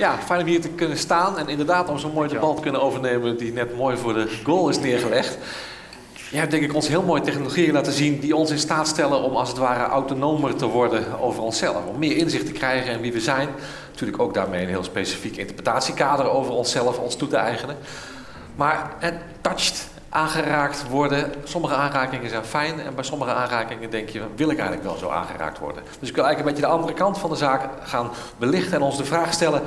Ja, fijn om hier te kunnen staan en inderdaad om zo'n mooi de bal te kunnen overnemen die net mooi voor de goal is neergelegd. Je hebt denk ik ons heel mooie technologieën laten zien die ons in staat stellen om als het ware autonomer te worden over onszelf. Om meer inzicht te krijgen in wie we zijn. Natuurlijk ook daarmee een heel specifiek interpretatiekader over onszelf, ons toe te eigenen. Maar het touched aangeraakt worden. Sommige aanrakingen zijn fijn en bij sommige aanrakingen denk je, wil ik eigenlijk wel zo aangeraakt worden? Dus ik wil eigenlijk een beetje de andere kant van de zaak gaan belichten en ons de vraag stellen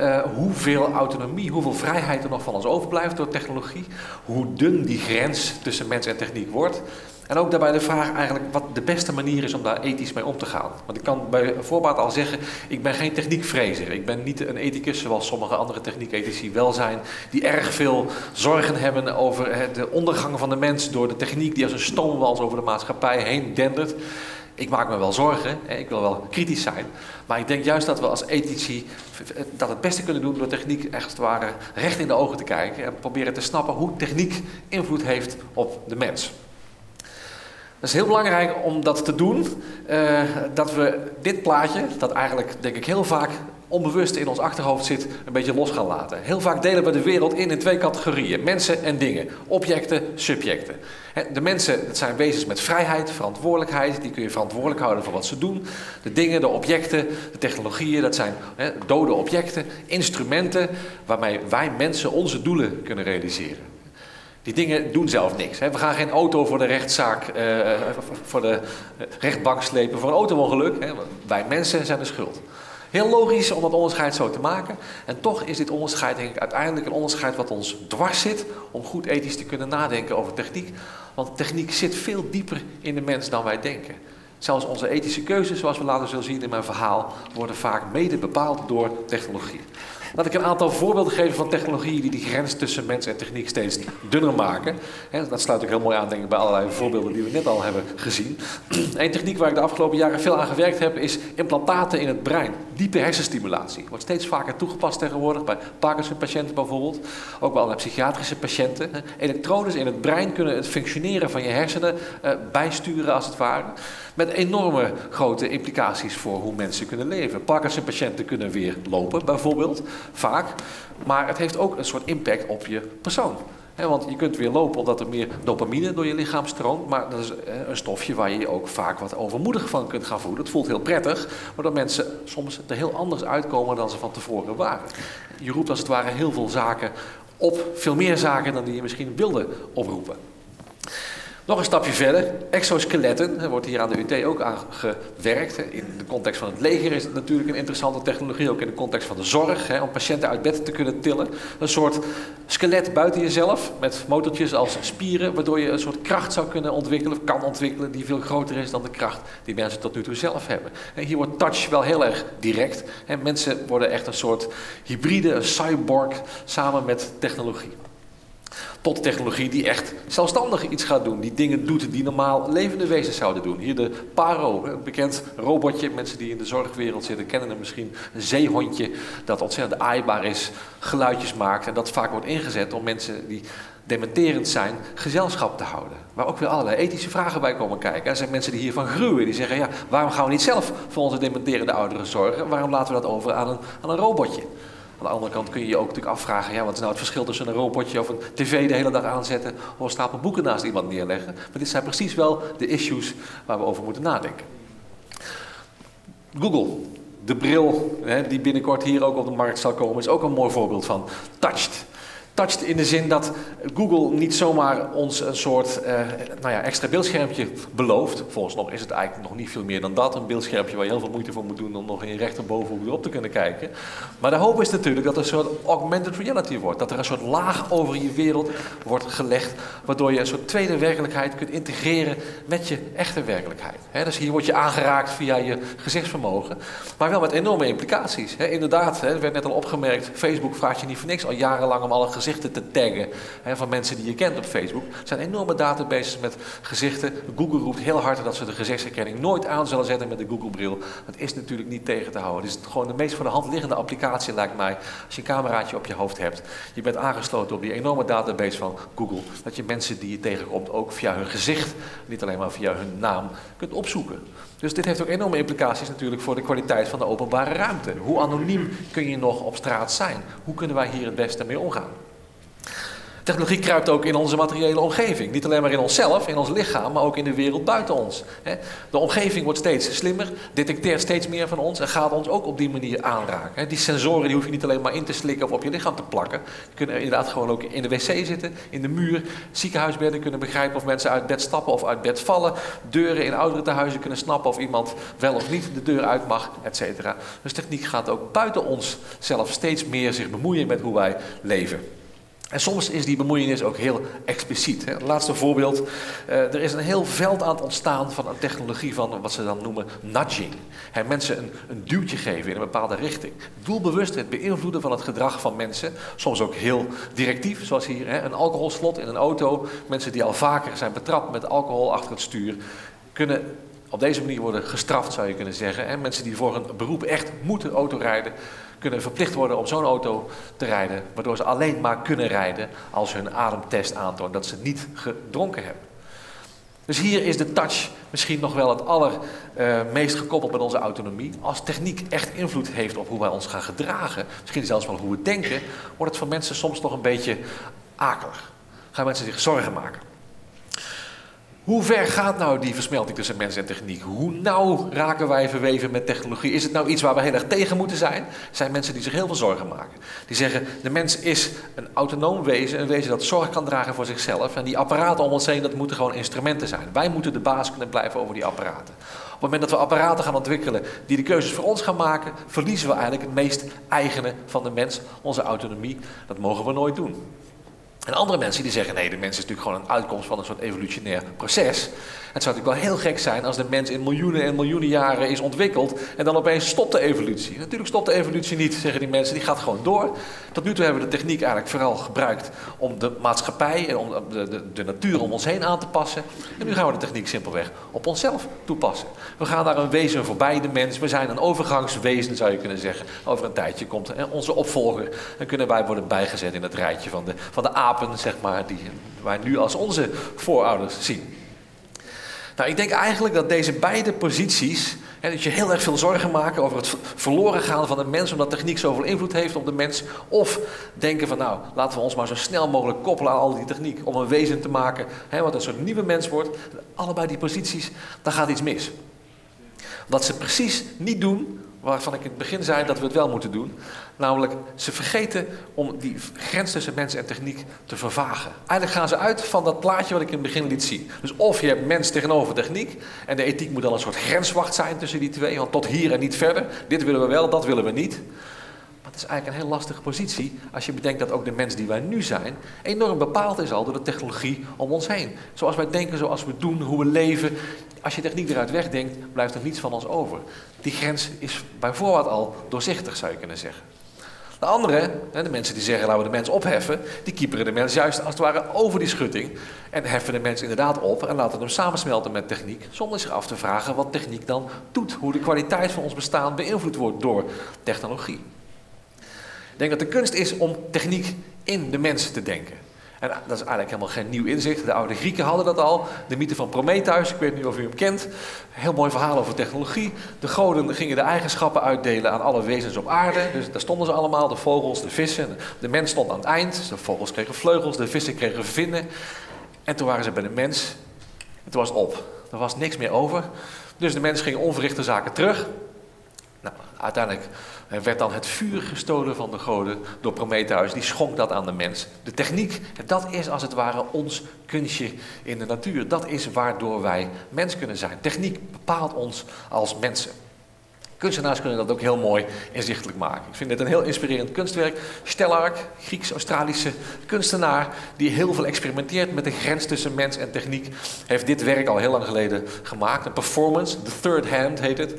uh, hoeveel autonomie, hoeveel vrijheid er nog van ons overblijft door technologie, hoe dun die grens tussen mens en techniek wordt. En ook daarbij de vraag eigenlijk wat de beste manier is om daar ethisch mee om te gaan. Want ik kan bij voorbaat al zeggen, ik ben geen techniekvrezer. Ik ben niet een ethicus zoals sommige andere techniekethici wel zijn. Die erg veel zorgen hebben over de ondergang van de mens door de techniek die als een stoomwals over de maatschappij heen dendert. Ik maak me wel zorgen, ik wil wel kritisch zijn. Maar ik denk juist dat we als ethici dat het beste kunnen doen door techniek echt ware recht in de ogen te kijken. En proberen te snappen hoe techniek invloed heeft op de mens. Het is heel belangrijk om dat te doen, uh, dat we dit plaatje, dat eigenlijk denk ik heel vaak onbewust in ons achterhoofd zit, een beetje los gaan laten. Heel vaak delen we de wereld in in twee categorieën: mensen en dingen, objecten, subjecten. De mensen, dat zijn wezens met vrijheid, verantwoordelijkheid, die kun je verantwoordelijk houden voor wat ze doen. De dingen, de objecten, de technologieën, dat zijn dode objecten, instrumenten waarmee wij mensen onze doelen kunnen realiseren. Die dingen doen zelf niks. Hè. We gaan geen auto voor de rechtszaak, uh, voor de rechtbank slepen voor een auto-ongeluk. Wij mensen zijn de schuld. Heel logisch om dat onderscheid zo te maken. En toch is dit onderscheid denk ik uiteindelijk een onderscheid wat ons dwars zit om goed ethisch te kunnen nadenken over techniek. Want techniek zit veel dieper in de mens dan wij denken. Zelfs onze ethische keuzes, zoals we later zullen zien in mijn verhaal, worden vaak mede bepaald door technologie. Laat ik een aantal voorbeelden geven van technologieën die die grens tussen mens en techniek steeds dunner maken. dat sluit ook heel mooi aan denk ik, bij allerlei voorbeelden die we net al hebben gezien. Een techniek waar ik de afgelopen jaren veel aan gewerkt heb is implantaten in het brein. Diepe hersenstimulatie. Wordt steeds vaker toegepast tegenwoordig bij Parkinson-patiënten bijvoorbeeld. Ook bij psychiatrische patiënten. Elektrodes in het brein kunnen het functioneren van je hersenen uh, bijsturen als het ware. Met enorme grote implicaties voor hoe mensen kunnen leven. Parkinson-patiënten kunnen weer lopen bijvoorbeeld vaak. Maar het heeft ook een soort impact op je persoon. want je kunt weer lopen omdat er meer dopamine door je lichaam stroomt. Maar dat is een stofje waar je je ook vaak wat overmoedig van kunt gaan voelen. Het voelt heel prettig, maar dat mensen soms er heel anders uitkomen dan ze van tevoren waren. Je roept als het ware heel veel zaken op, veel meer zaken dan die je misschien wilde oproepen. Nog een stapje verder, exoskeletten. Er wordt hier aan de UT ook aan gewerkt. In de context van het leger is het natuurlijk een interessante technologie, ook in de context van de zorg, om patiënten uit bed te kunnen tillen. Een soort skelet buiten jezelf, met motortjes als spieren, waardoor je een soort kracht zou kunnen ontwikkelen, of kan ontwikkelen, die veel groter is dan de kracht die mensen tot nu toe zelf hebben. En hier wordt touch wel heel erg direct. Mensen worden echt een soort hybride, een cyborg, samen met technologie. Tot technologie die echt zelfstandig iets gaat doen. Die dingen doet die normaal levende wezens zouden doen. Hier de Paro, een bekend robotje. Mensen die in de zorgwereld zitten kennen hem misschien. Een zeehondje dat ontzettend aaibaar is. Geluidjes maakt. En dat vaak wordt ingezet om mensen die dementerend zijn, gezelschap te houden. Waar ook weer allerlei ethische vragen bij komen kijken. Er zijn mensen die hiervan gruwen. Die zeggen, ja, waarom gaan we niet zelf voor onze dementerende ouderen zorgen? Waarom laten we dat over aan een, aan een robotje? Aan de andere kant kun je je ook natuurlijk afvragen, ja, wat is nou het verschil tussen een robotje of een tv de hele dag aanzetten of een stapel boeken naast iemand neerleggen. Maar dit zijn precies wel de issues waar we over moeten nadenken. Google, de bril hè, die binnenkort hier ook op de markt zal komen, is ook een mooi voorbeeld van touched touched in de zin dat Google niet zomaar ons een soort uh, nou ja, extra beeldschermpje belooft. Volgens nog is het eigenlijk nog niet veel meer dan dat. Een beeldschermpje waar je heel veel moeite voor moet doen om nog in je erop te kunnen kijken. Maar de hoop is natuurlijk dat er een soort augmented reality wordt. Dat er een soort laag over je wereld wordt gelegd. Waardoor je een soort tweede werkelijkheid kunt integreren met je echte werkelijkheid. dus hier word je aangeraakt via je gezichtsvermogen. Maar wel met enorme implicaties. inderdaad, er werd net al opgemerkt. Facebook vraagt je niet voor niks al jarenlang om alle gezichten gezichten te taggen hè, van mensen die je kent op Facebook. Er zijn enorme databases met gezichten. Google roept heel hard dat ze de gezichtsherkenning nooit aan zullen zetten met de Google-bril. Dat is natuurlijk niet tegen te houden. Het is gewoon de meest voor de hand liggende applicatie, lijkt mij. Als je een cameraatje op je hoofd hebt, je bent aangesloten op die enorme database van Google, dat je mensen die je tegenkomt ook via hun gezicht, niet alleen maar via hun naam, kunt opzoeken. Dus dit heeft ook enorme implicaties natuurlijk voor de kwaliteit van de openbare ruimte. Hoe anoniem kun je nog op straat zijn? Hoe kunnen wij hier het beste mee omgaan? Technologie kruipt ook in onze materiële omgeving. Niet alleen maar in onszelf, in ons lichaam, maar ook in de wereld buiten ons. De omgeving wordt steeds slimmer, detecteert steeds meer van ons en gaat ons ook op die manier aanraken. Die sensoren die hoef je niet alleen maar in te slikken of op je lichaam te plakken. Die kunnen inderdaad gewoon ook in de wc zitten, in de muur. Ziekenhuisbedden kunnen begrijpen of mensen uit bed stappen of uit bed vallen. Deuren in ouderentehuizen kunnen snappen of iemand wel of niet de deur uit mag, et cetera. Dus techniek gaat ook buiten ons zelf steeds meer zich bemoeien met hoe wij leven. En soms is die bemoeienis ook heel expliciet. Hè. Laatste voorbeeld. Uh, er is een heel veld aan het ontstaan van een technologie van wat ze dan noemen nudging. Hè, mensen een, een, duwtje geven in een bepaalde richting. Doelbewust het beïnvloeden van het gedrag van mensen. Soms ook heel directief, zoals hier. Hè, een alcoholslot in een auto. Mensen die al vaker zijn betrapt met alcohol achter het stuur. Kunnen op deze manier worden gestraft, zou je kunnen zeggen. Hè. Mensen die voor een beroep echt moeten autorijden kunnen verplicht worden om zo'n auto te rijden, waardoor ze alleen maar kunnen rijden als hun ademtest aantoont dat ze niet gedronken hebben. Dus hier is de touch misschien nog wel het allermeest uh, gekoppeld met onze autonomie. Als techniek echt invloed heeft op hoe wij ons gaan gedragen, misschien zelfs wel hoe we denken, wordt het voor mensen soms nog een beetje akelig. Gaan mensen zich zorgen maken. Hoe ver gaat nou die versmelting tussen mens en techniek? Hoe nauw raken wij verweven met technologie? Is het nou iets waar we heel erg tegen moeten zijn? Er zijn mensen die zich heel veel zorgen maken. Die zeggen, de mens is een autonoom wezen, een wezen dat zorg kan dragen voor zichzelf. En die apparaten om ons heen, dat moeten gewoon instrumenten zijn. Wij moeten de baas kunnen blijven over die apparaten. Op het moment dat we apparaten gaan ontwikkelen die de keuzes voor ons gaan maken, verliezen we eigenlijk het meest eigene van de mens, onze autonomie. Dat mogen we nooit doen. En andere mensen die zeggen, nee, de mens is natuurlijk gewoon een uitkomst van een soort evolutionair proces. Het zou natuurlijk wel heel gek zijn als de mens in miljoenen en miljoenen jaren is ontwikkeld en dan opeens stopt de evolutie. Natuurlijk stopt de evolutie niet, zeggen die mensen, die gaat gewoon door. Tot nu toe hebben we de techniek eigenlijk vooral gebruikt om de maatschappij en om de, de, de natuur om ons heen aan te passen. En nu gaan we de techniek simpelweg op onszelf toepassen. We gaan naar een wezen voorbij de mens. We zijn een overgangswezen, zou je kunnen zeggen. Over een tijdje komt onze opvolger en kunnen wij worden bijgezet in het rijtje van de, van de apen, zeg maar, die wij nu als onze voorouders zien. Nou, ik denk eigenlijk dat deze beide posities, hè, dat je heel erg veel zorgen maken over het verloren gaan van de mens, omdat techniek zoveel invloed heeft op de mens, of denken van nou, laten we ons maar zo snel mogelijk koppelen aan al die techniek om een wezen te maken, hè, wat een soort nieuwe mens wordt. Allebei die posities, daar gaat iets mis. Wat ze precies niet doen waarvan ik in het begin zei dat we het wel moeten doen. Namelijk, ze vergeten om die grens tussen mens en techniek te vervagen. Eigenlijk gaan ze uit van dat plaatje wat ik in het begin liet zien. Dus of je hebt mens tegenover techniek, en de ethiek moet dan een soort grenswacht zijn tussen die twee, want tot hier en niet verder. Dit willen we wel, dat willen we niet. Maar het is eigenlijk een heel lastige positie als je bedenkt dat ook de mens die wij nu zijn enorm bepaald is al door de technologie om ons heen. Zoals wij denken, zoals we doen, hoe we leven. Als je techniek eruit wegdenkt, blijft er niets van ons over. Die grens is bij voorbaat al doorzichtig, zou je kunnen zeggen. De anderen, de mensen die zeggen laten we de mens opheffen, die kieperen de mens juist als het ware over die schutting. En heffen de mens inderdaad op en laten hem samensmelten met techniek. Zonder zich af te vragen wat techniek dan doet. Hoe de kwaliteit van ons bestaan beïnvloed wordt door technologie. Ik denk dat de kunst is om techniek in de mens te denken. En dat is eigenlijk helemaal geen nieuw inzicht. De oude Grieken hadden dat al. De mythe van Prometheus, ik weet niet of u hem kent. Heel mooi verhaal over technologie. De goden gingen de eigenschappen uitdelen aan alle wezens op aarde. Dus daar stonden ze allemaal, de vogels, de vissen. De mens stond aan het eind. De vogels kregen vleugels, de vissen kregen vinnen. En toen waren ze bij de mens. En toen was het op. Er was niks meer over. Dus de mens ging onverrichte zaken terug. Nou, uiteindelijk werd dan het vuur gestolen van de goden door Prometheus. Die schonk dat aan de mens. De techniek, dat is als het ware ons kunstje in de natuur. Dat is waardoor wij mens kunnen zijn. Techniek bepaalt ons als mensen. Kunstenaars kunnen dat ook heel mooi inzichtelijk maken. Ik vind dit een heel inspirerend kunstwerk. Stellark, Grieks-Australische kunstenaar, die heel veel experimenteert met de grens tussen mens en techniek, heeft dit werk al heel lang geleden gemaakt. Een performance, The Third Hand heet het.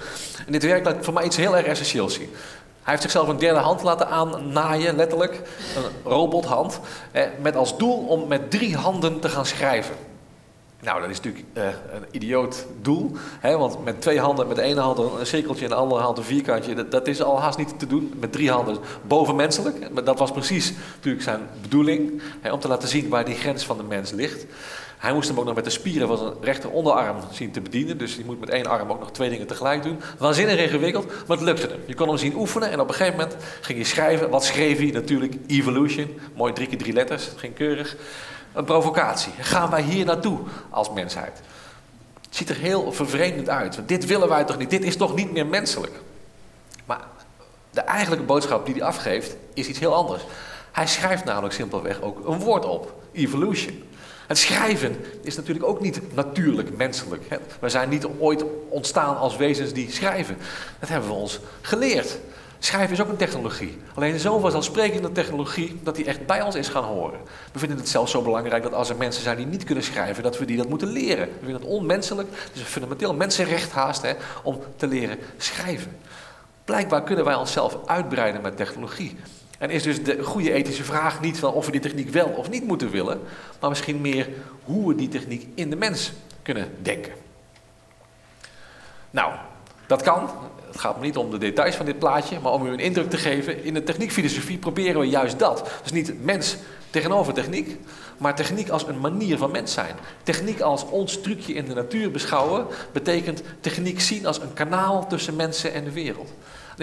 En dit werk laat voor mij iets heel erg essentieels. Hij heeft zichzelf een derde hand laten aannaaien, letterlijk. Een robothand. met als doel om met drie handen te gaan schrijven. Nou, dat is natuurlijk uh, een idioot doel. Hè, want met twee handen, met de ene hand een cirkeltje en de andere hand een vierkantje, dat, dat is al haast niet te doen. Met drie handen bovenmenselijk. Maar dat was precies natuurlijk zijn bedoeling. Hè, om te laten zien waar die grens van de mens ligt. Hij moest hem ook nog met de spieren van zijn rechter onderarm zien te bedienen. Dus hij moet met één arm ook nog twee dingen tegelijk doen. Waanzinnig ingewikkeld, maar het lukte hem. Je kon hem zien oefenen en op een gegeven moment ging hij schrijven. Wat schreef hij? Natuurlijk evolution. Mooi drie keer drie letters, het ging keurig. Een provocatie. Gaan wij hier naartoe als mensheid? Het ziet er heel vervreemdend uit. Dit willen wij toch niet? Dit is toch niet meer menselijk? Maar de eigenlijke boodschap die hij afgeeft is iets heel anders. Hij schrijft namelijk simpelweg ook een woord op. Evolution. Het schrijven is natuurlijk ook niet natuurlijk menselijk. We zijn niet ooit ontstaan als wezens die schrijven. Dat hebben we ons geleerd. Schrijven is ook een technologie. Alleen zo vanzelfsprekende technologie dat die echt bij ons is gaan horen. We vinden het zelfs zo belangrijk dat als er mensen zijn die niet kunnen schrijven, dat we die dat moeten leren. We vinden het onmenselijk, is een fundamenteel mensenrecht haast hè, om te leren schrijven. Blijkbaar kunnen wij onszelf uitbreiden met technologie. En is dus de goede ethische vraag niet van of we die techniek wel of niet moeten willen, maar misschien meer hoe we die techniek in de mens kunnen denken. Nou, dat kan. Het gaat me niet om de details van dit plaatje, maar om u een indruk te geven. In de techniekfilosofie proberen we juist dat. Dus niet mens tegenover techniek, maar techniek als een manier van mens zijn. Techniek als ons trucje in de natuur beschouwen, betekent techniek zien als een kanaal tussen mensen en de wereld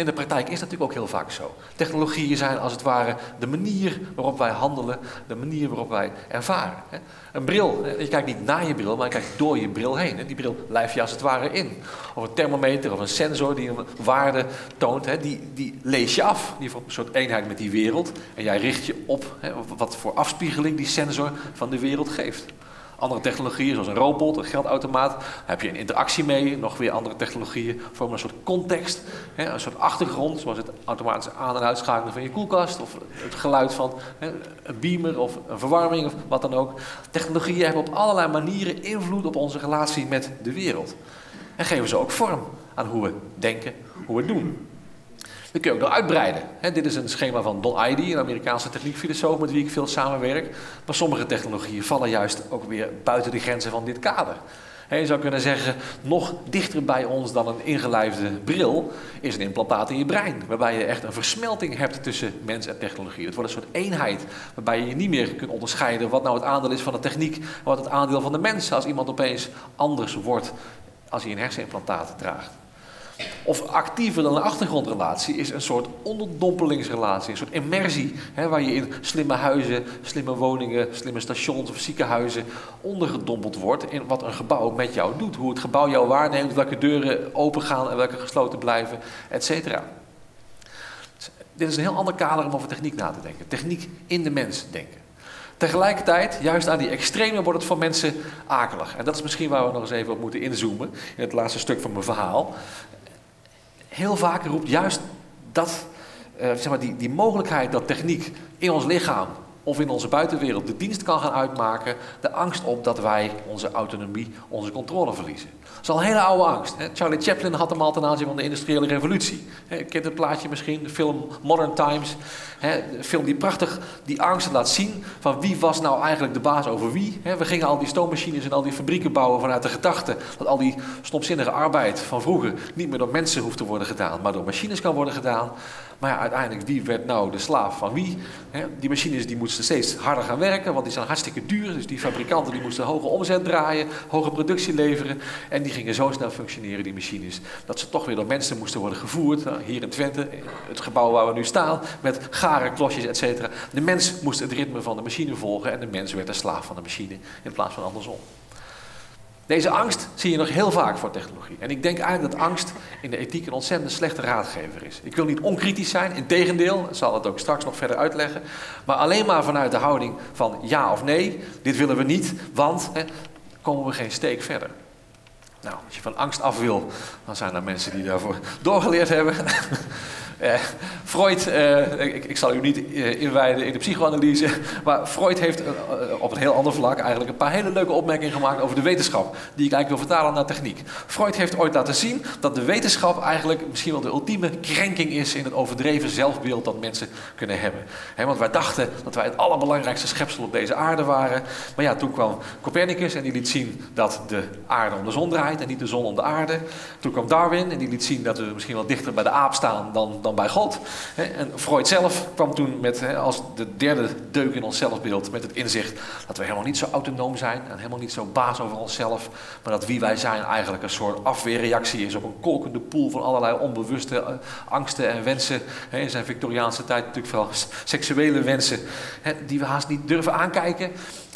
in de praktijk is dat natuurlijk ook heel vaak zo. Technologieën zijn als het ware de manier waarop wij handelen, de manier waarop wij ervaren. Een bril, je kijkt niet naar je bril, maar je kijkt door je bril heen. Die bril lijf je als het ware in. Of een thermometer of een sensor die een waarde toont, die, die lees je af. Die heeft een soort eenheid met die wereld. En jij richt je op wat voor afspiegeling die sensor van de wereld geeft. Andere technologieën, zoals een robot, een geldautomaat, daar heb je een interactie mee. Nog weer andere technologieën vormen een soort context, hè, een soort achtergrond, zoals het automatisch aan- en uitschakelen van je koelkast, of het geluid van hè, een beamer of een verwarming of wat dan ook. Technologieën hebben op allerlei manieren invloed op onze relatie met de wereld. En geven ze ook vorm aan hoe we denken, hoe we doen. Dat kun je ook nog uitbreiden. dit is een schema van Don Idy, een Amerikaanse techniekfilosoof met wie ik veel samenwerk. Maar sommige technologieën vallen juist ook weer buiten de grenzen van dit kader. je zou kunnen zeggen, nog dichter bij ons dan een ingelijfde bril is een implantaat in je brein. Waarbij je echt een versmelting hebt tussen mens en technologie. Het wordt een soort eenheid waarbij je niet meer kunt onderscheiden wat nou het aandeel is van de techniek en wat het aandeel van de mens als iemand opeens anders wordt als hij een hersenimplantaat draagt. Of actiever dan een achtergrondrelatie is een soort onderdompelingsrelatie, een soort immersie, hè, waar je in slimme huizen, slimme woningen, slimme stations of ziekenhuizen ondergedompeld wordt in wat een gebouw met jou doet. Hoe het gebouw jou waarneemt, welke deuren open gaan en welke gesloten blijven, et cetera. Dit is een heel ander kader om over techniek na te denken. Techniek in de mens denken. Tegelijkertijd, juist aan die extreme wordt het voor mensen akelig. En dat is misschien waar we nog eens even op moeten inzoomen in het laatste stuk van mijn verhaal heel vaak roept juist dat, uh, zeg maar die, die mogelijkheid dat techniek in ons lichaam of in onze buitenwereld de dienst kan gaan uitmaken, de angst op dat wij onze autonomie, onze controle verliezen. Dat is al een hele oude angst. Charlie Chaplin had hem al ten aanzien van de industriële revolutie. Je kent het plaatje misschien, de film Modern Times. De film die prachtig die angst laat zien van wie was nou eigenlijk de baas over wie. We gingen al die stoommachines en al die fabrieken bouwen vanuit de gedachte dat al die stomzinnige arbeid van vroeger niet meer door mensen hoeft te worden gedaan, maar door machines kan worden gedaan. Maar ja, uiteindelijk, wie werd nou de slaaf van wie? Die machines die moesten steeds harder gaan werken, want die zijn hartstikke duur. Dus die fabrikanten die moesten hoge omzet draaien, hoge productie leveren. En die gingen zo snel functioneren, die machines, dat ze toch weer door mensen moesten worden gevoerd. Nou, hier in Twente, het gebouw waar we nu staan, met garen, klosjes, et cetera. De mens moest het ritme van de machine volgen en de mens werd de slaaf van de machine in plaats van andersom. Deze angst zie je nog heel vaak voor technologie. En ik denk eigenlijk dat angst in de ethiek een ontzettend slechte raadgever is. Ik wil niet onkritisch zijn, in tegendeel, ik zal het ook straks nog verder uitleggen. Maar alleen maar vanuit de houding van ja of nee, dit willen we niet, want hè, komen we geen steek verder. Nou, als je van angst af wil, dan zijn er mensen die daarvoor doorgeleerd hebben. Uh, Freud, uh, ik, ik, zal u niet uh, inwijden in de psychoanalyse, maar Freud heeft op een heel ander vlak eigenlijk een paar hele leuke opmerkingen gemaakt over de wetenschap, die ik eigenlijk wil vertalen naar techniek. Freud heeft ooit laten zien dat de wetenschap eigenlijk misschien wel de ultieme krenking is in het overdreven zelfbeeld dat mensen kunnen hebben. He, want wij dachten dat wij het allerbelangrijkste schepsel op deze aarde waren, maar ja, toen kwam Copernicus en die liet zien dat de aarde om de zon draait en niet de zon om de aarde. Toen kwam Darwin en die liet zien dat we misschien wel dichter bij de aap staan dan, dan bij God. En Freud zelf kwam toen met, als de derde deuk in ons zelfbeeld, met het inzicht dat we helemaal niet zo autonoom zijn en helemaal niet zo baas over onszelf, maar dat wie wij zijn eigenlijk een soort afweerreactie is op een kolkende pool van allerlei onbewuste eh, angsten en wensen. In zijn Victoriaanse tijd natuurlijk vooral seksuele wensen, die we haast niet durven aankijken.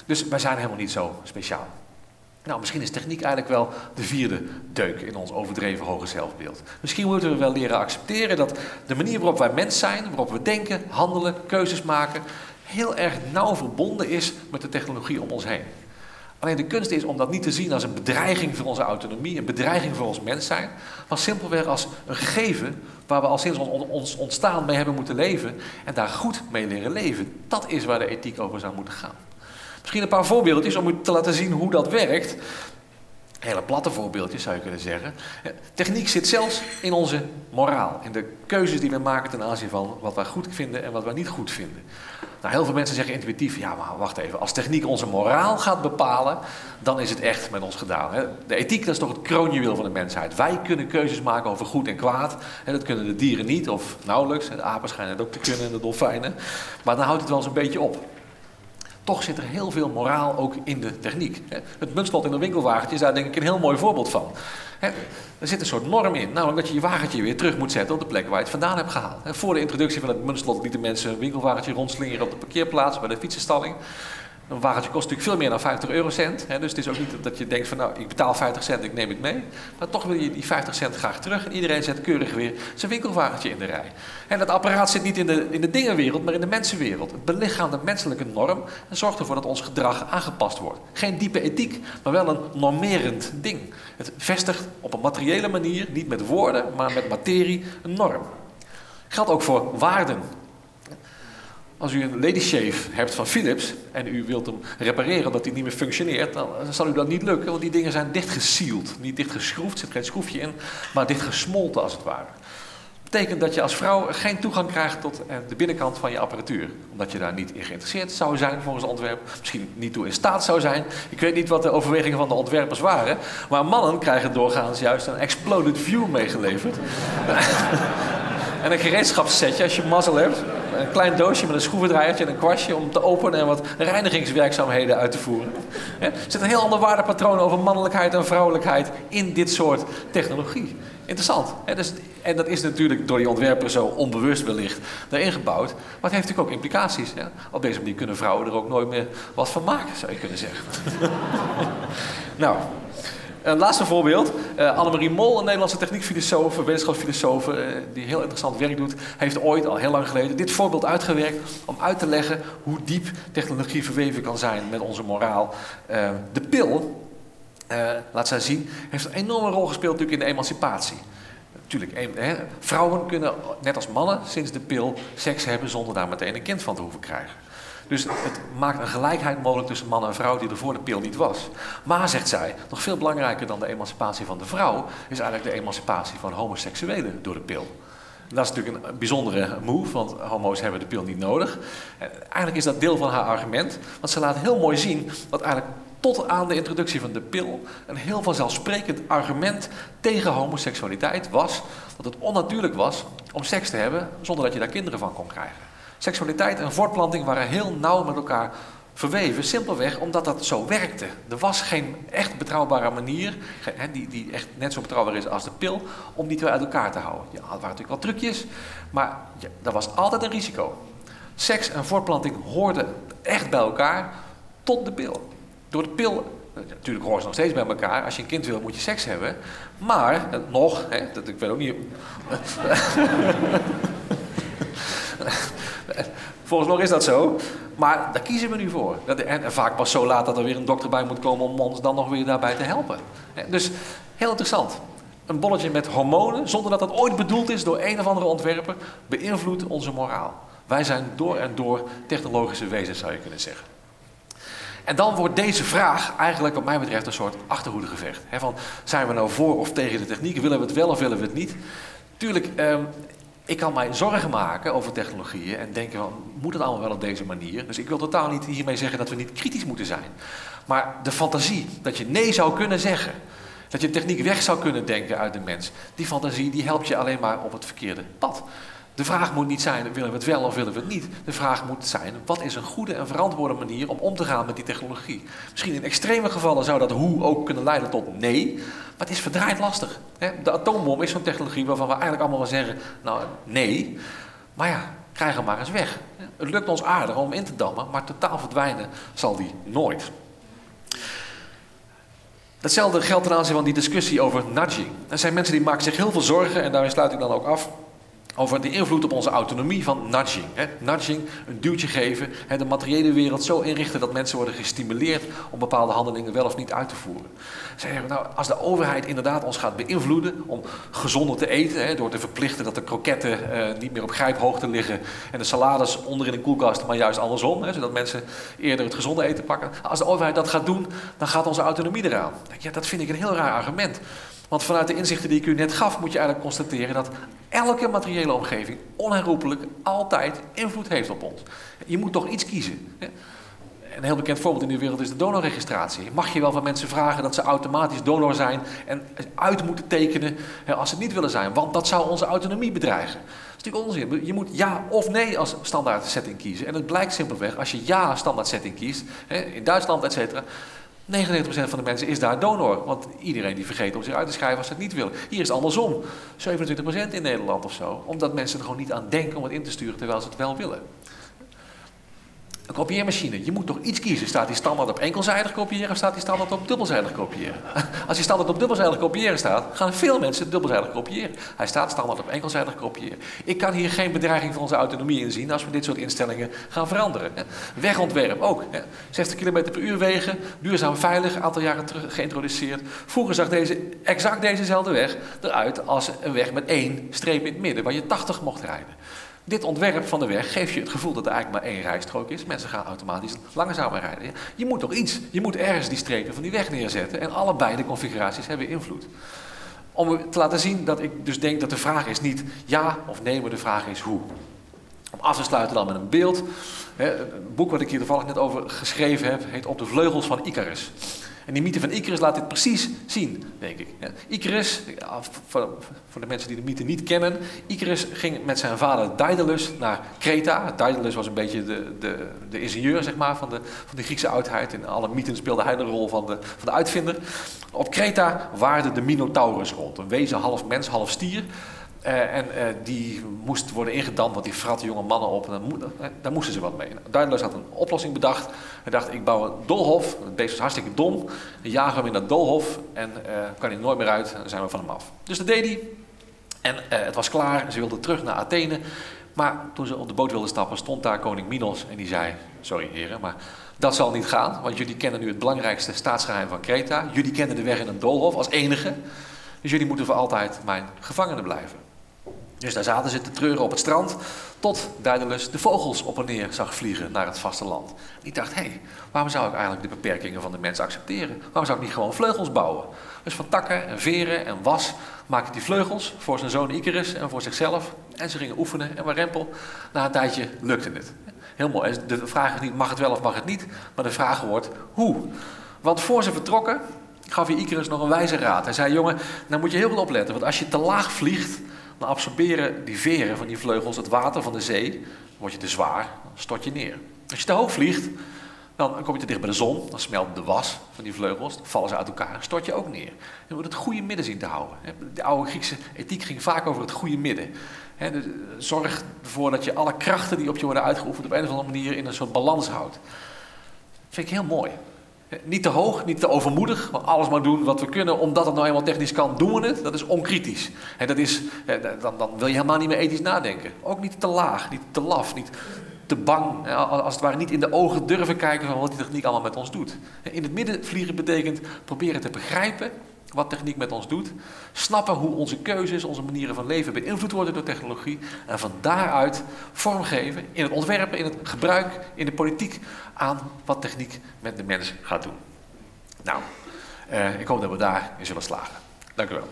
Dus wij zijn helemaal niet zo speciaal. Nou, misschien is techniek eigenlijk wel de vierde deuk in ons overdreven hoge zelfbeeld. Misschien moeten we wel leren accepteren dat de manier waarop wij mens zijn, waarop we denken, handelen, keuzes maken, heel erg nauw verbonden is met de technologie om ons heen. Alleen de kunst is om dat niet te zien als een bedreiging voor onze autonomie, een bedreiging voor ons mens zijn, maar simpelweg als een gegeven waar we al sinds ons ontstaan mee hebben moeten leven en daar goed mee leren leven. Dat is waar de ethiek over zou moeten gaan. Misschien een paar voorbeeldjes om u te laten zien hoe dat werkt. Hele platte voorbeeldjes zou je kunnen zeggen. Techniek zit zelfs in onze moraal. In de keuzes die we maken ten aanzien van wat wij goed vinden en wat wij niet goed vinden. Nou, heel veel mensen zeggen intuïtief, ja maar wacht even. Als techniek onze moraal gaat bepalen, dan is het echt met ons gedaan. De ethiek dat is toch het kroonjuweel van de mensheid. Wij kunnen keuzes maken over goed en kwaad. Dat kunnen de dieren niet of nauwelijks. De apen schijnen het ook te kunnen en de dolfijnen. Maar dan houdt het wel eens een beetje op. Toch zit er heel veel moraal ook in de techniek. Het muntslot in een winkelwagentje is daar denk ik een heel mooi voorbeeld van. Er zit een soort norm in, namelijk dat je je wagentje weer terug moet zetten op de plek waar je het vandaan hebt gehaald. Voor de introductie van het muntslot lieten mensen een winkelwagentje rondslingeren op de parkeerplaats bij de fietsenstalling. Een wagentje kost natuurlijk veel meer dan 50 eurocent. Hè, dus het is ook niet dat je denkt van nou, ik betaal 50 cent, ik neem het mee. Maar toch wil je die 50 cent graag terug. En iedereen zet keurig weer zijn winkelwagentje in de rij. En dat apparaat zit niet in de, in de dingenwereld, maar in de mensenwereld. Het belichaamt de menselijke norm en zorgt ervoor dat ons gedrag aangepast wordt. Geen diepe ethiek, maar wel een normerend ding. Het vestigt op een materiële manier, niet met woorden, maar met materie, een norm. Geldt ook voor waarden. Als u een lady shave hebt van Philips en u wilt hem repareren omdat hij niet meer functioneert, dan zal u dat niet lukken, want die dingen zijn dichtgesield. Niet dichtgeschroefd, er zit geen schroefje in, maar dichtgesmolten als het ware. Dat betekent dat je als vrouw geen toegang krijgt tot eh, de binnenkant van je apparatuur. Omdat je daar niet in geïnteresseerd zou zijn volgens het ontwerp. Misschien niet toe in staat zou zijn. Ik weet niet wat de overwegingen van de ontwerpers waren. Maar mannen krijgen doorgaans juist een exploded view meegeleverd. en een gereedschapssetje als je mazzel hebt een klein doosje met een schroevendraaiertje en een kwastje om te openen en wat reinigingswerkzaamheden uit te voeren. Er zit een heel ander waardepatroon over mannelijkheid en vrouwelijkheid in dit soort technologie. Interessant. Dus, en dat is natuurlijk door die ontwerper zo onbewust wellicht daarin gebouwd. Maar het heeft natuurlijk ook implicaties. Op deze manier kunnen vrouwen er ook nooit meer wat van maken, zou je kunnen zeggen. nou, een laatste voorbeeld. Uh, Annemarie Mol, een Nederlandse techniekfilosoof, wetenschapsfilosoof, uh, die heel interessant werk doet, heeft ooit, al heel lang geleden, dit voorbeeld uitgewerkt om uit te leggen hoe diep technologie verweven kan zijn met onze moraal. De pil, laat zij zien, heeft een enorme rol gespeeld natuurlijk in de emancipatie. Natuurlijk, vrouwen kunnen, net als mannen, sinds de pil seks hebben zonder daar meteen een kind van te hoeven krijgen. Dus het maakt een gelijkheid mogelijk tussen man en vrouw die er voor de pil niet was. Maar, zegt zij, nog veel belangrijker dan de emancipatie van de vrouw... is eigenlijk de emancipatie van homoseksuelen door de pil. Dat is natuurlijk een bijzondere move, want homo's hebben de pil niet nodig. Eigenlijk is dat deel van haar argument, want ze laat heel mooi zien dat eigenlijk tot aan de introductie van de pil een heel vanzelfsprekend argument tegen homoseksualiteit was dat het onnatuurlijk was om seks te hebben zonder dat je daar kinderen van kon krijgen. Seksualiteit en voortplanting waren heel nauw met elkaar verweven, simpelweg omdat dat zo werkte. Er was geen echt betrouwbare manier, die, die echt net zo betrouwbaar is als de pil, om die twee uit elkaar te houden. Ja, er waren natuurlijk wel trucjes, maar ja, er was altijd een risico. Seks en voortplanting hoorden echt bij elkaar tot de pil. Door de pil, natuurlijk horen ze nog steeds bij elkaar. Als je een kind wil, moet je seks hebben. Maar, nog, hè, dat, ik weet ook niet... Volgens nog is dat zo. Maar daar kiezen we nu voor. En vaak pas zo laat dat er weer een dokter bij moet komen om ons dan nog weer daarbij te helpen. Dus heel interessant. Een bolletje met hormonen, zonder dat dat ooit bedoeld is door een of andere ontwerper, beïnvloedt onze moraal. Wij zijn door en door technologische wezens, zou je kunnen zeggen. En dan wordt deze vraag eigenlijk, wat mij betreft, een soort achterhoedegevecht. van, zijn we nou voor of tegen de techniek? Willen we het wel of willen we het niet? Tuurlijk, ehm, ik kan mij zorgen maken over technologieën en denken, van, moet het allemaal wel op deze manier? Dus ik wil totaal niet hiermee zeggen dat we niet kritisch moeten zijn. Maar de fantasie dat je nee zou kunnen zeggen, dat je techniek weg zou kunnen denken uit de mens, die fantasie die helpt je alleen maar op het verkeerde pad. De vraag moet niet zijn, willen we het wel of willen we het niet? De vraag moet zijn, wat is een goede en verantwoorde manier om om te gaan met die technologie? Misschien in extreme gevallen zou dat hoe ook kunnen leiden tot nee, maar het is verdraaid lastig. De atoombom is zo'n technologie waarvan we eigenlijk allemaal wel zeggen, nou nee, maar ja, krijg hem maar eens weg. Het lukt ons aardig om in te dammen, maar totaal verdwijnen zal die nooit. Hetzelfde geldt ten aanzien van die discussie over nudging. Er zijn mensen die maken zich heel veel zorgen, en daarmee sluit ik dan ook af, over de invloed op onze autonomie van nudging. Hè? Nudging, een duwtje geven, hè, de materiële wereld zo inrichten dat mensen worden gestimuleerd om bepaalde handelingen wel of niet uit te voeren. Zeggen nou, als de overheid inderdaad ons gaat beïnvloeden om gezonder te eten, hè, door te verplichten dat de kroketten eh, niet meer op grijphoogte liggen en de salades onder in de koelkast, maar juist andersom, hè, zodat mensen eerder het gezonde eten pakken. Als de overheid dat gaat doen, dan gaat onze autonomie eraan. Ja, dat vind ik een heel raar argument. Want vanuit de inzichten die ik u net gaf, moet je eigenlijk constateren dat elke materiële omgeving onherroepelijk altijd invloed heeft op ons. Je moet toch iets kiezen. Een heel bekend voorbeeld in de wereld is de donorregistratie. Mag je wel van mensen vragen dat ze automatisch donor zijn en uit moeten tekenen als ze het niet willen zijn, want dat zou onze autonomie bedreigen. Dat is natuurlijk onzin. Je moet ja of nee als standaard setting kiezen. En het blijkt simpelweg, als je ja standaard setting kiest, in Duitsland, et cetera, 99% van de mensen is daar donor. Want iedereen die vergeet om zich uit te schrijven als ze het niet willen. Hier is het andersom. 27% in Nederland of zo. Omdat mensen er gewoon niet aan denken om het in te sturen terwijl ze het wel willen. Een kopieermachine. Je moet toch iets kiezen. Staat die standaard op enkelzijdig kopiëren of staat die standaard op dubbelzijdig kopiëren? Als die standaard op dubbelzijdig kopiëren staat, gaan veel mensen dubbelzijdig kopiëren. Hij staat standaard op enkelzijdig kopiëren. Ik kan hier geen bedreiging voor onze autonomie in zien als we dit soort instellingen gaan veranderen. Wegontwerp ook. 60 km per uur wegen, duurzaam veilig, een aantal jaren terug geïntroduceerd. Vroeger zag deze, exact dezezelfde weg eruit als een weg met één streep in het midden, waar je 80 mocht rijden. Dit ontwerp van de weg geeft je het gevoel dat er eigenlijk maar één rijstrook is. Mensen gaan automatisch langzamer rijden. Je moet toch iets. Je moet ergens die strepen van die weg neerzetten. En allebei de configuraties hebben invloed. Om te laten zien dat ik dus denk dat de vraag is niet ja of nee, maar de vraag is hoe. Om af te sluiten dan met een beeld. Het boek wat ik hier toevallig net over geschreven heb, heet Op de vleugels van Icarus. En die mythe van Icarus laat dit precies zien, denk ik. Icarus, voor, de mensen die de mythe niet kennen, Icarus ging met zijn vader Daedalus naar Kreta. Daedalus was een beetje de, de, de ingenieur zeg maar, van, de, van de Griekse oudheid. In alle mythen speelde hij de rol van de, van de uitvinder. Op Kreta waarde de Minotaurus rond, een wezen half mens, half stier. Uh, en uh, die moest worden ingedampt, want die frat jonge mannen op. En uh, daar moesten ze wat mee. Daedalus had een oplossing bedacht. Hij dacht, ik bouw een doolhof. Het beest is hartstikke dom. Dan jagen we hem in dat doolhof en kan hij nooit meer uit. Dan zijn we van hem af. Dus dat deed hij. En het was klaar. Ze wilden terug naar Athene. Maar toen ze op de boot wilden stappen, stond daar koning Minos. En die zei, sorry heren, maar dat zal niet gaan. Want jullie kennen nu het belangrijkste staatsgeheim van Kreta. Jullie kennen de weg in een doolhof als enige. Dus jullie moeten voor altijd mijn gevangenen blijven. Dus daar zaten ze te treuren op het strand, tot Daedalus de vogels op en neer zag vliegen naar het vasteland. Die dacht, hé, hey, waarom zou ik eigenlijk de beperkingen van de mens accepteren? Waarom zou ik niet gewoon vleugels bouwen? Dus van takken en veren en was maakte hij vleugels voor zijn zoon Icarus en voor zichzelf. En ze gingen oefenen en rempel. na een tijdje lukte het. Heel mooi. De vraag is niet, mag het wel of mag het niet? Maar de vraag wordt, hoe? Want voor ze vertrokken, gaf hij Icarus nog een wijze raad. Hij zei, jongen, nou moet je heel goed opletten, want als je te laag vliegt dan absorberen die veren van die vleugels het water van de zee. Dan word je te zwaar, dan stort je neer. Als je te hoog vliegt, dan kom je te dicht bij de zon. Dan smelt de was van die vleugels, dan vallen ze uit elkaar stort je ook neer. Je moet het goede midden zien te houden. De oude Griekse ethiek ging vaak over het goede midden. Zorg ervoor dat je alle krachten die op je worden uitgeoefend op een of andere manier in een soort balans houdt. Dat vind ik heel mooi. Niet te hoog, niet te overmoedig, maar alles maar doen wat we kunnen, omdat het nou eenmaal technisch kan, doen we het. Dat is onkritisch. Dat is, dan, dan wil je helemaal niet meer ethisch nadenken. Ook niet te laag, niet te laf, niet te bang. Als het ware niet in de ogen durven kijken van wat die techniek allemaal met ons doet. In het midden vliegen betekent proberen te begrijpen wat techniek met ons doet. Snappen hoe onze keuzes, onze manieren van leven beïnvloed worden door technologie. En van daaruit vormgeven in het ontwerpen, in het gebruik, in de politiek aan wat techniek met de mens gaat doen. Nou, eh, ik hoop dat we daarin zullen slagen. Dank u wel.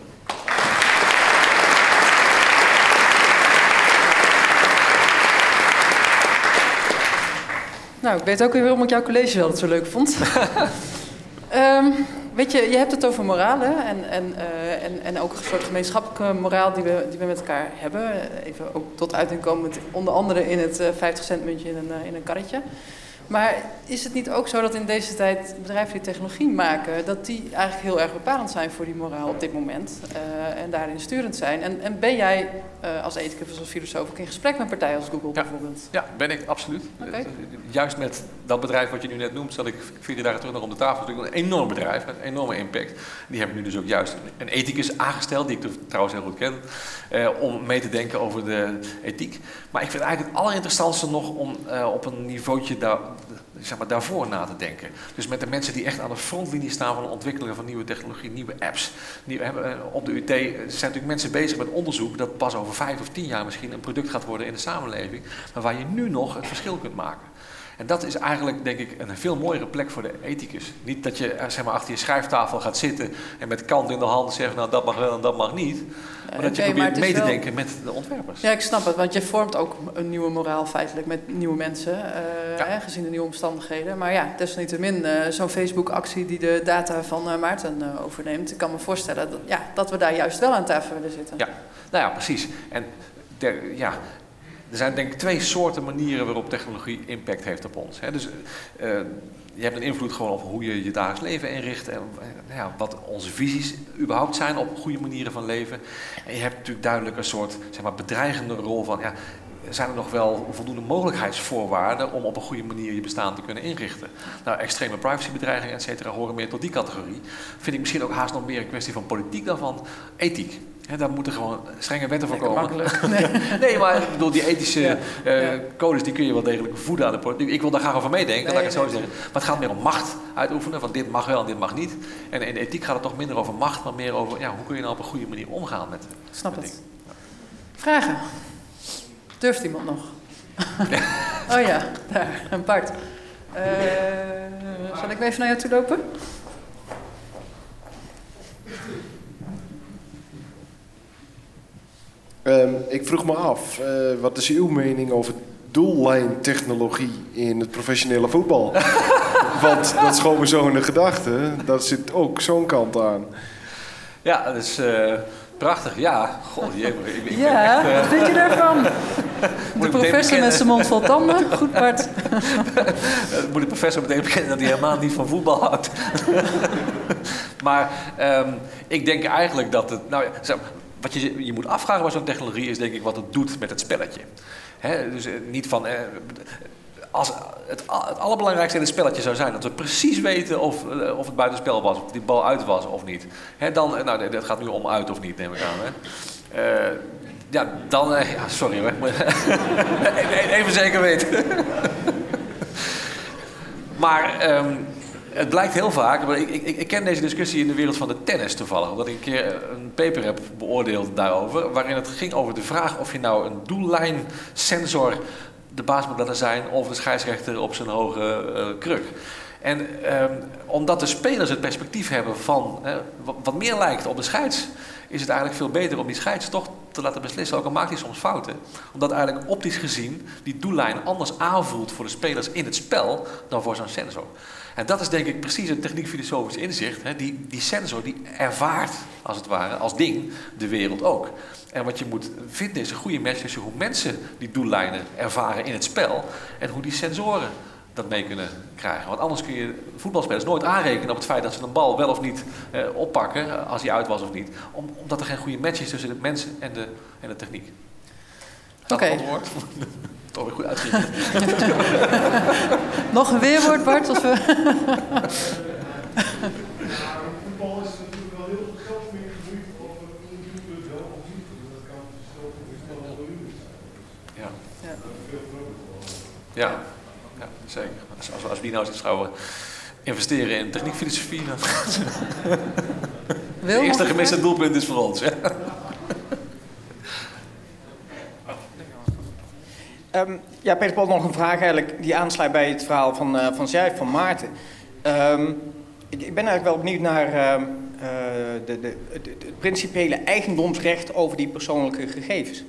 Nou, ik weet ook weer waarom ik jouw college wel zo leuk vond. um, weet je, je hebt het over moraal en, en, uh, en, en ook een soort gemeenschappelijke moraal die we, die we met elkaar hebben. Even ook tot uiting komen, onder andere in het uh, 50 cent muntje in een, uh, in een karretje. Maar is het niet ook zo dat in deze tijd bedrijven die technologie maken, dat die eigenlijk heel erg bepalend zijn voor die moraal op dit moment uh, en daarin sturend zijn? En, en ben jij uh, als ethicus of als filosoof ook in gesprek met partijen als Google ja. bijvoorbeeld? Ja, ben ik absoluut. Okay. Juist met dat bedrijf wat je nu net noemt, zal ik vier dagen terug nog om de tafel. Het is een enorm bedrijf met een enorme impact. Die hebben nu dus ook juist een ethicus aangesteld, die ik trouwens heel goed ken, uh, om mee te denken over de ethiek. Maar ik vind eigenlijk het allerinteressantste nog om op een niveautje daar zeg maar, daarvoor na te denken. Dus met de mensen die echt aan de frontlinie staan van het ontwikkelen van nieuwe technologie, nieuwe apps. Eh, op de UT zijn natuurlijk mensen bezig met onderzoek dat pas over vijf of tien jaar misschien een product gaat worden in de samenleving, maar waar je nu nog het verschil kunt maken. En dat is eigenlijk, denk ik, een veel mooiere plek voor de ethicus. Niet dat je zeg maar, achter je schrijftafel gaat zitten en met kant in de hand zegt, nou dat mag wel en dat mag niet. Maar dat je probeert mee te wel... denken met de ontwerpers. Ja, ik snap het, want je vormt ook een nieuwe moraal feitelijk met nieuwe mensen, uh, ja. hè, gezien de nieuwe omstandigheden. Maar ja, desalniettemin, uh, zo'n Facebook-actie die de data van uh, Maarten overneemt, ik kan me voorstellen dat, ja, dat we daar juist wel aan tafel willen zitten. Ja, nou ja, precies. En der, ja, er zijn denk ik twee soorten manieren waarop technologie impact heeft op ons. Hè. Dus uh, je hebt een invloed gewoon op hoe je je dagelijks leven inricht en uh, ja, wat onze visies überhaupt zijn op goede manieren van leven. En je hebt natuurlijk duidelijk een soort zeg maar, bedreigende rol van ja, zijn er nog wel voldoende mogelijkheidsvoorwaarden om op een goede manier je bestaan te kunnen inrichten. Nou, extreme privacybedreigingen, et cetera, horen meer tot die categorie. Vind ik misschien ook haast nog meer een kwestie van politiek dan van ethiek. He, daar moeten gewoon strenge wetten voor komen. Nee. nee, maar ik bedoel, die ethische ja. uh, codes die kun je wel degelijk voeden aan de politiek. Ik wil daar graag over meedenken, nee, laat ik het zo zeggen. Maar het gaat meer om macht uitoefenen, van dit mag wel en dit mag niet. En in ethiek gaat het toch minder over macht, maar meer over ja, hoe kun je nou op een goede manier omgaan met Snap met het. Vragen? Durft iemand nog? oh ja, daar, een Bart. Uh, zal ik even naar jou toe lopen? Um, ik vroeg me af, uh, wat is uw mening over doellijntechnologie in het professionele voetbal? Want dat is gewoon zo'n gedachte, dat zit ook zo'n kant aan. Ja, dat is uh, prachtig. Ja, God, je, ik, ik ja, echt, uh... wat vind je daarvan? De professor met zijn mond vol tanden. Goed, Bart. moet de professor meteen bekennen dat hij helemaal niet van voetbal houdt. maar um, ik denk eigenlijk dat het... Nou, wat je je moet afvragen bij zo'n technologie is denk ik wat het doet met het spelletje. He, dus eh, niet van... Eh, als het, het allerbelangrijkste in het spelletje zou zijn dat we precies weten of, uh, of het buitenspel was, of die bal uit was of niet. He, dan, nou, dat gaat nu om uit of niet, neem ik aan. Hè. Ja, dan. Ja, sorry hoor. Even zeker weten. maar. Um, het blijkt heel vaak, maar ik, ik, ik, ken deze discussie in de wereld van de tennis toevallig, omdat ik een keer een paper heb beoordeeld daarover, waarin het ging over de vraag of je nou een doellijnsensor de baas moet laten zijn of de scheidsrechter op zijn hoge uh, kruk. En um, omdat de spelers het perspectief hebben van wat meer lijkt op de scheids, is het eigenlijk veel beter om die scheids toch te laten beslissen, ook al maakt hij soms fouten. Omdat eigenlijk optisch gezien die doellijn anders aanvoelt voor de spelers in het spel dan voor zo'n sensor. En dat is denk ik precies een techniek-filosofisch inzicht. Hè? Die, die sensor die ervaart, als het ware, als ding, de wereld ook. En wat je moet vinden is een goede match tussen hoe mensen die doellijnen ervaren in het spel en hoe die sensoren dat mee kunnen krijgen. Want anders kun je voetbalspelers nooit aanrekenen op het feit dat ze een bal wel of niet eh, oppakken, als hij uit was of niet. omdat er geen goede match is tussen de mensen en de, en de techniek. Oké. Okay. Goed uitgelegd. Nog een weerwoord, Bart? Of, voetbal is natuurlijk wel heel veel geld meer gemoeid of een doelpunt wel of niet. Dat kan dus wel wel uur Ja. Ja. Ja. ja, zeker. Als, als, als wie nou eens zouden investeren in techniekfilosofie, dan... Wil, eerste gemiste doelpunt is voor ons. Ja. Um, ja, Peter Paul, nog een vraag eigenlijk die aansluit bij het verhaal van, uh, van Zijf, van Maarten. Um, ik, ik, ben eigenlijk wel benieuwd naar uh, de, de, het principiële eigendomsrecht over die persoonlijke gegevens.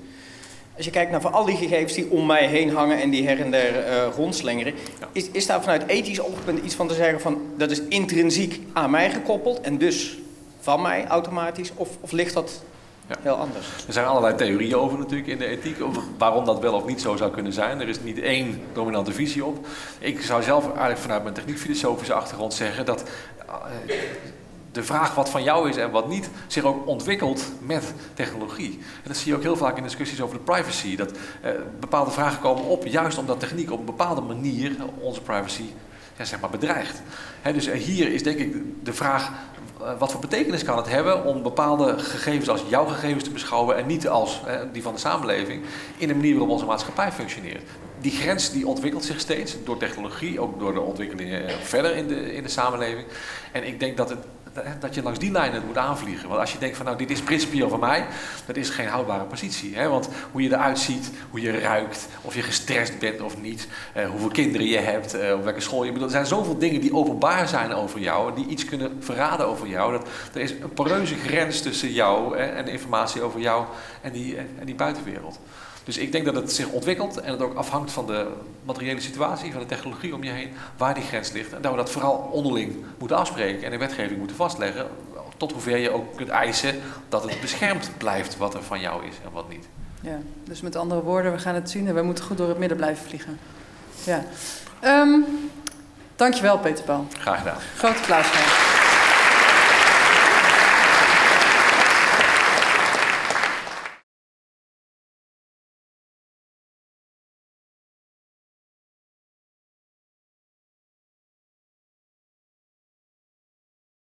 Als je kijkt naar voor al die gegevens die om mij heen hangen en die her en der uh, rondslingeren, is, is daar vanuit ethisch oogpunt iets van te zeggen van dat is intrinsiek aan mij gekoppeld en dus van mij automatisch? Of, of ligt dat ja. heel anders? Er zijn allerlei theorieën over natuurlijk in de ethiek, over waarom dat wel of niet zo zou kunnen zijn. Er is niet één dominante visie op. Ik zou zelf eigenlijk vanuit mijn techniekfilosofische achtergrond zeggen dat uh, de vraag wat van jou is en wat niet zich ook ontwikkelt met technologie. En dat zie je ook heel vaak in discussies over de privacy. Dat uh, bepaalde vragen komen op juist omdat techniek op een bepaalde manier onze privacy ja, zeg maar bedreigt. He, dus hier is denk ik de vraag eh, wat voor betekenis kan het hebben om bepaalde gegevens als jouw gegevens te beschouwen en niet als die van de samenleving in de manier waarop onze maatschappij functioneert. Die grens die ontwikkelt zich steeds door technologie, ook door de ontwikkelingen verder in de, in de samenleving. En ik denk dat het dat je langs die lijnen moet aanvliegen. Want als je denkt van nou dit is principieel van mij, dat is geen houdbare positie. Hè? Want hoe je eruit ziet, hoe je ruikt, of je gestrest bent of niet, eh, hoeveel kinderen je hebt, eh, op welke school je bedoelt. Er zijn zoveel dingen die openbaar zijn over jou, die iets kunnen verraden over jou. Dat, er is een poreuze grens tussen jou en de informatie over jou en die, en die buitenwereld. Dus ik denk dat het zich ontwikkelt en het ook afhangt van de materiële situatie, van de technologie om je heen, waar die grens ligt. En dat we dat vooral onderling moeten afspreken en in wetgeving moeten vastleggen, tot hoever je ook kunt eisen dat het beschermd blijft wat er van jou is en wat niet. Ja, dus met andere woorden, we gaan het zien en we moeten goed door het midden blijven vliegen. Ja. Um, dankjewel Peter Paul. Graag gedaan. Groot applaus.